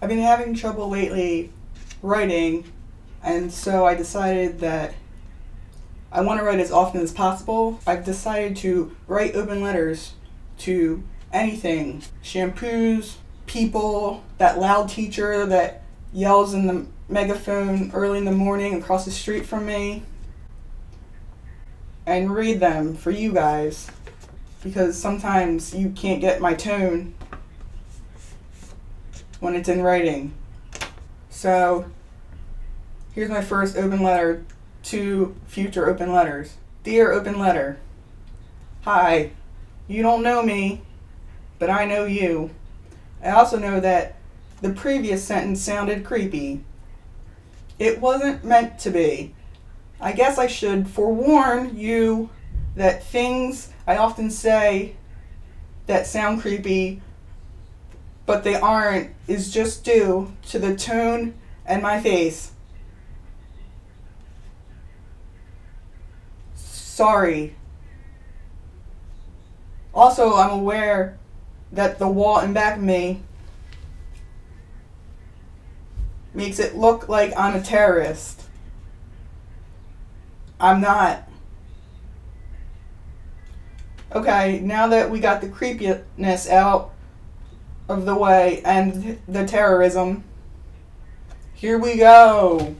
I've been having trouble lately writing, and so I decided that I want to write as often as possible. I've decided to write open letters to anything shampoos, people, that loud teacher that yells in the megaphone early in the morning across the street from me, and read them for you guys because sometimes you can't get my tone when it's in writing. So, here's my first open letter to future open letters. Dear open letter, Hi, you don't know me, but I know you. I also know that the previous sentence sounded creepy. It wasn't meant to be. I guess I should forewarn you that things I often say that sound creepy, but they aren't, is just due to the tone and my face. Sorry. Also, I'm aware that the wall in back of me makes it look like I'm a terrorist. I'm not. Okay, now that we got the creepiness out of the way and the terrorism, here we go.